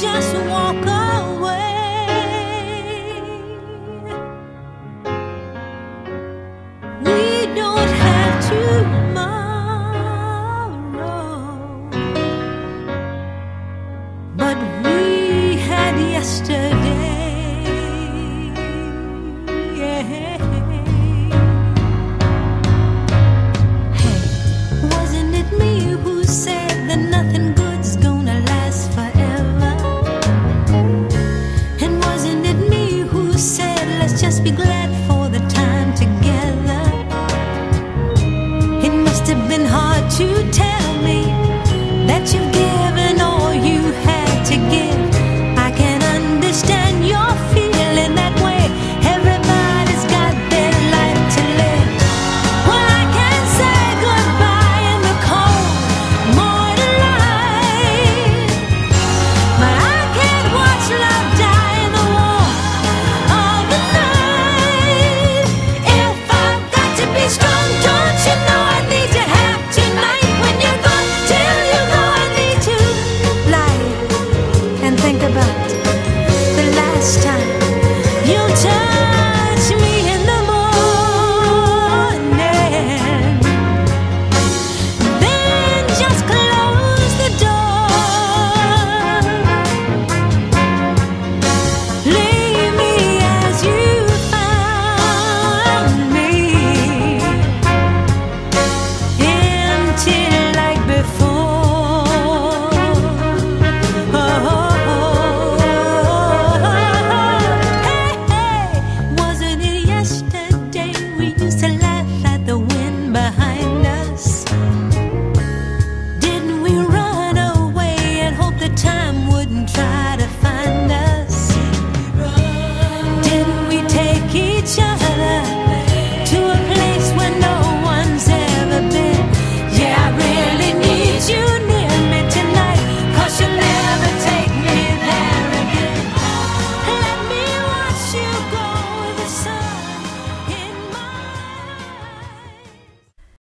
just to tell.